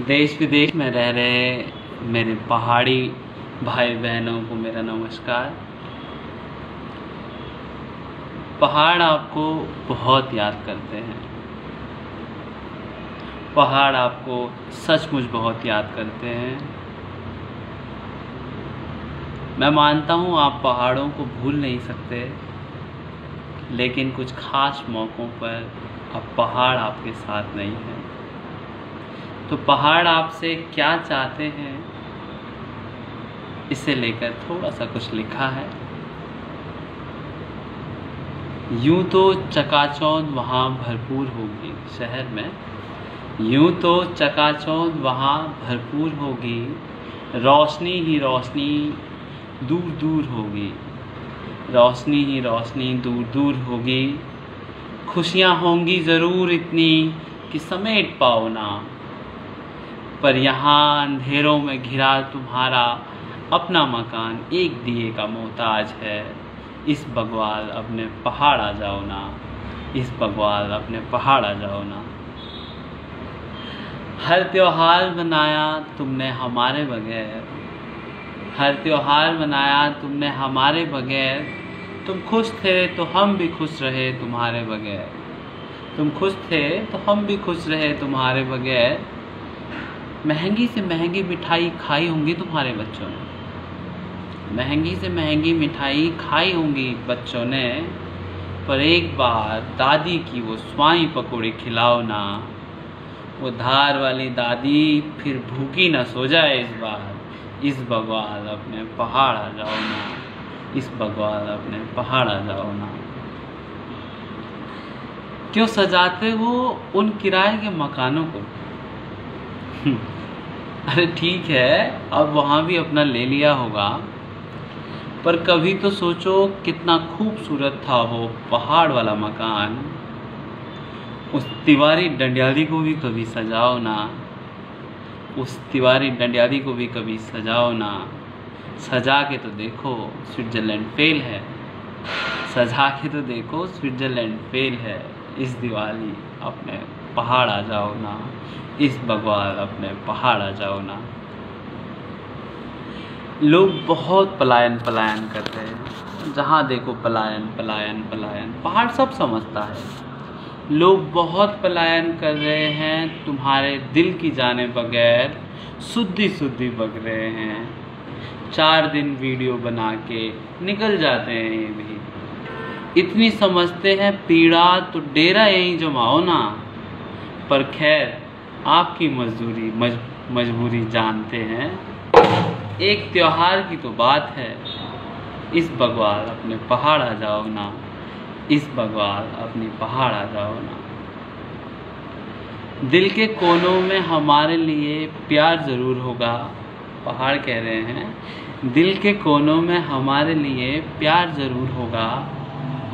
देश विदेश में रह रहे मेरे पहाड़ी भाई बहनों को मेरा नमस्कार। पहाड़ आपको बहुत याद करते हैं। पहाड़ आपको सचमुच बहुत याद करते हैं। मैं मानता हूँ आप पहाड़ों को भूल नहीं सकते, लेकिन कुछ खास मौक़ों पर अब पहाड़ आपके साथ नहीं है। तो पहाड़ आपसे क्या चाहते हैं? इसे लेकर थोड़ा सा कुछ लिखा है। यूँ तो चकाचौंध वहाँ भरपूर होगी शहर में। यूँ तो चकाचौंध वहाँ भरपूर होगी। रोशनी ही रोशनी दूर दूर होगी। रोशनी ही रोशनी दूर दूर होगी। खुशियाँ होंगी ज़रूर इतनी कि समेट पाओ ना पर यहाँ अंधेरों में घिरा तुम्हारा अपना मकान एक दिए का मोहताज है। इस बगवाल अपने पहाड़ आ जाओ ना। इस बगवाल अपने पहाड़ आ जाओ ना। हर त्योहार मनाया तुमने हमारे बगैर। हर त्योहार मनाया तुमने हमारे बगैर। तुम खुश थे तो हम भी खुश रहे तुम्हारे बगैर। तुम खुश थे तो हम भी खुश रहे तुम्हारे बगैर। महँगी से महँगी मिठाई खाई होंगी तुम्हारे बच्चों ने। महँगी से महँगी मिठाई खाई होंगी बच्चों ने। पर एक बार दादी की वो स्वाई पकौड़े खिलाओ ना, वो धार वाली दादी फिर भूखी ना सो जाए इस बार। इस बगवाल अपने पहाड़ आ जाओ ना, इस बगवाल अपने पहाड़ आ जाओ ना। क्यों सजाते हो उन किराए के मकानों को? अरे ठीक है, अब वहाँ भी अपना ले लिया होगा। पर कभी तो सोचो कितना खूबसूरत था वो पहाड़ वाला मकान। उस तिवारी डंडियाली को भी कभी सजाओ ना। उस तिवारी डंडियाली को भी कभी सजाओ ना। सजा के तो देखो, स्विट्ज़रलैंड फेल है। सजा के तो देखो, स्विट्ज़रलैंड फेल है, इस दिवाली अपने। पहाड़ आ जाओ ना, इस भगवान अपने पहाड़ आ जाओ ना। लोग बहुत पलायन पलायन करते हैं, जहाँ देखो पलायन पलायन पलायन, पहाड़ सब समझता है। लोग बहुत पलायन कर रहे हैं, तुम्हारे दिल की जाने बगैर शुद्धि शुद्धि बग रहे हैं। चार दिन वीडियो बना के निकल जाते हैं ये भी। इतनी समझते हैं, पीड़ा तो डेरा यहीं जमाओ ना। पर खैर आपकी मजदूरी मज, मजबूरी जानते हैं। एक त्यौहार की तो बात है। इस बगवाल अपने पहाड़ आ जाओ ना। इस बगवाल अपनी पहाड़ आ जाओ ना। दिल के कोनों में हमारे लिए प्यार ज़रूर होगा। पहाड़ कह रहे हैं दिल के कोनों में हमारे लिए प्यार ज़रूर होगा।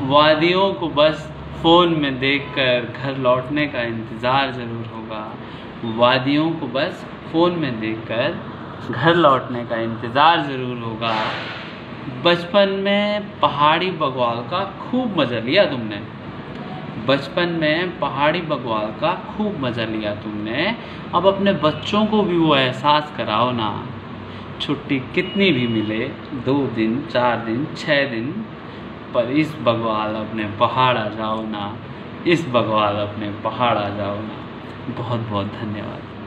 वादियों को बस फ़ोन में देखकर घर लौटने का इंतज़ार ज़रूर होगा। वादियों को बस फ़ोन में देखकर घर लौटने का इंतज़ार ज़रूर होगा। बचपन में पहाड़ी बगवाल का खूब मज़ा लिया तुमने। बचपन में पहाड़ी बगवाल का खूब मज़ा लिया तुमने। अब अपने बच्चों को भी वो एहसास कराओ ना। छुट्टी कितनी भी मिले, दो दिन, चार दिन छः दिन पर इस बगवाल अपने पहाड़ आ जाओ ना, इस बगवाल अपने पहाड़ आ जाओ ना। बहुत बहुत धन्यवाद।